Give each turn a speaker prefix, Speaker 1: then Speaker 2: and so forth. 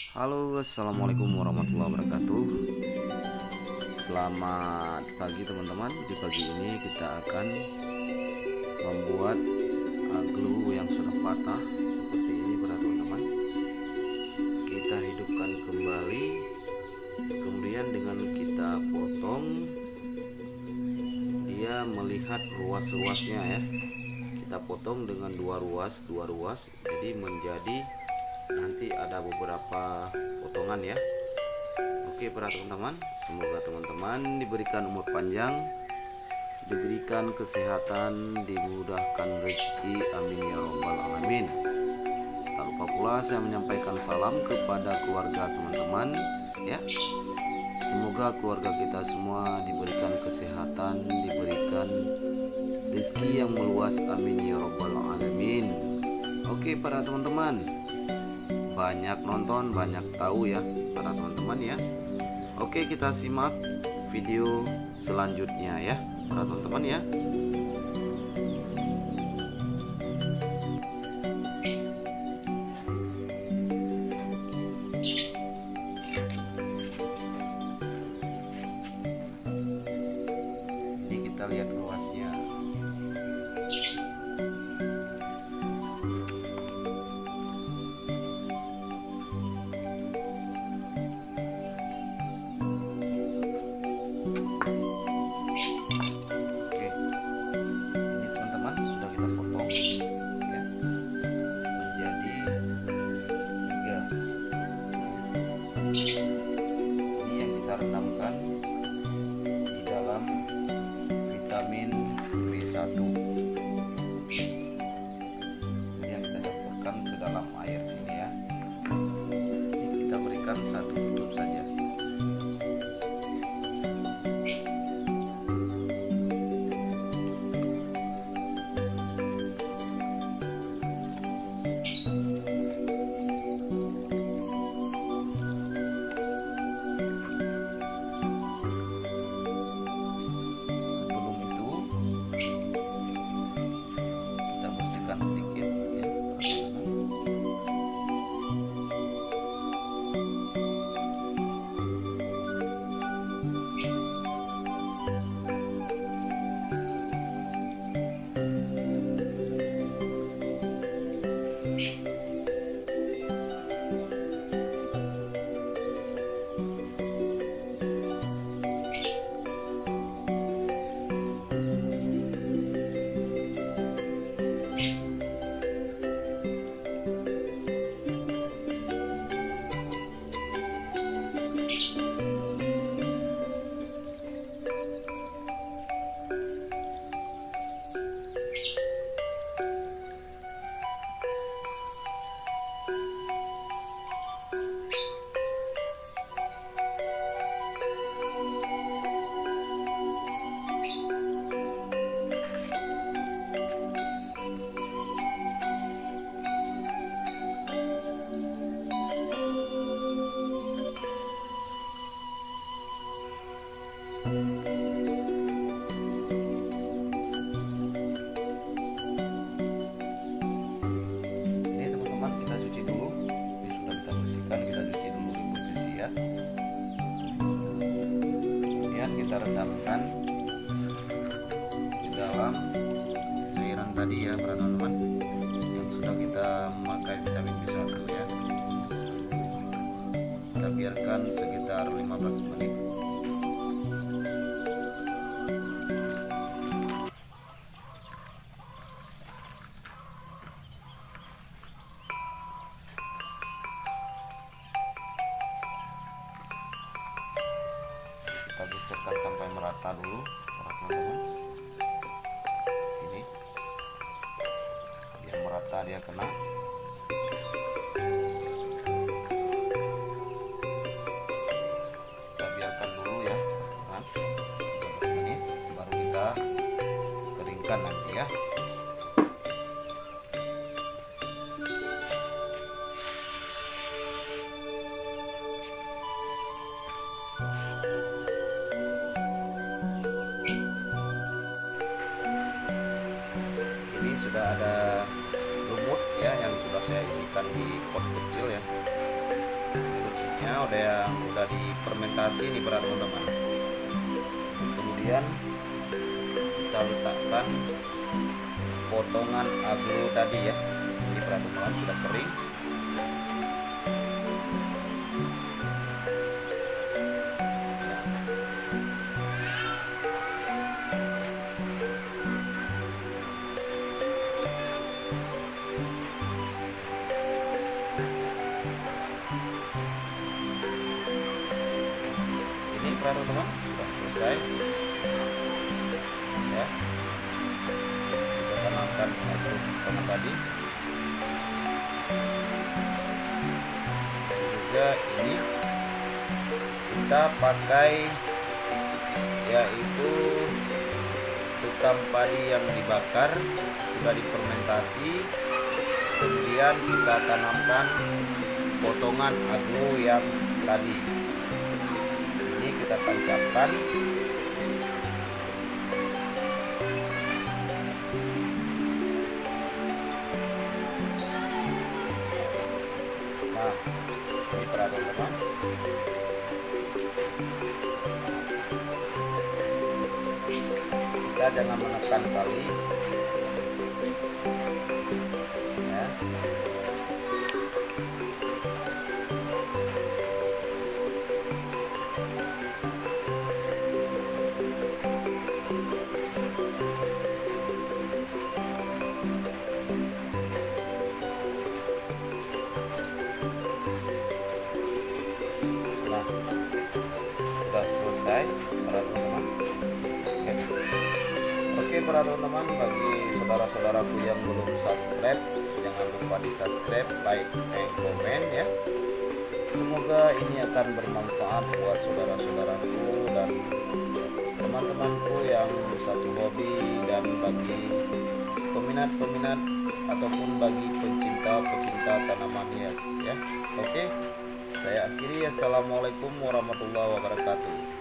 Speaker 1: Halo assalamualaikum warahmatullahi wabarakatuh. Selamat pagi teman-teman. Di pagi ini kita akan Membuat glue yang sudah patah Seperti ini para teman-teman. Kita hidupkan kembali Kemudian dengan kita potong Dia melihat ruas-ruasnya ya. Kita potong dengan dua ruas Dua ruas Jadi menjadi nanti ada beberapa potongan ya. Oke para teman-teman. Semoga teman-teman diberikan umur panjang diberikan kesehatan dimudahkan rezeki. Amin ya robbal alamin. Tak lupa pula saya menyampaikan salam kepada keluarga teman-teman ya. Semoga keluarga kita semua diberikan kesehatan diberikan rezeki yang meluas. Amin ya robbal alamin. Oke para teman-teman banyak nonton banyak tahu ya para teman-teman ya. Oke kita simak video selanjutnya ya para teman-teman ya. Kita lihat luasnya tadi ya para teman-teman yang sudah kita memakai vitamin B1 ya. Kita biarkan sekitar 15 menit. Kita geserkan sampai merata dulu para teman-teman dia kena. Kita biarkan dulu ya 15 menit baru kita keringkan nanti ya udah yang udah nih para teman-teman. Kemudian kita letakkan potongan agro tadi ya. Ini para teman-teman sudah kering para teman-teman sudah selesai. Ya. Kita tanamkan satu potongan tadi. Juga ini kita pakai yaitu sekam padi yang dibakar sudah difermentasi. Kemudian kita tanamkan potongan agro yang tadi kita tancapkan. Nah ini perhatian teman kita jangan menekan tali teman-teman bagi saudara-saudaraku yang belum subscribe jangan lupa di subscribe like and comment ya. Semoga ini akan bermanfaat buat saudara-saudaraku dan teman-temanku yang satu hobi dan bagi peminat-peminat ataupun bagi pencinta-pencinta tanaman hias ya. Oke saya akhiri. Assalamualaikum warahmatullahi wabarakatuh